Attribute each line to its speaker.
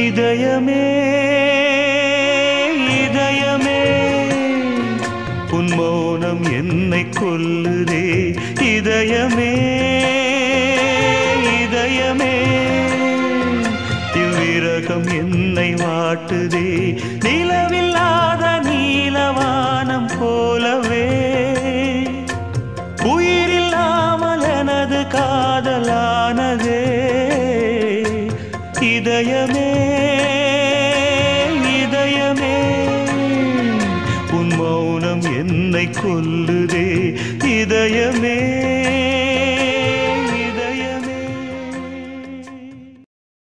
Speaker 1: இதயமே இதயமே உன் மௌனம் என்னை கொல்லுதே. இதயமே இதயமே இவ்விரகம் என்னை வாட்டுதே. நிலவில்லாத நீலவானம் போலவே உயிரில்லாமல் எனது காதலானதே. இதயமே இதயமே. உன் மௌனம் என்னை கொல்லுதே இதயமே.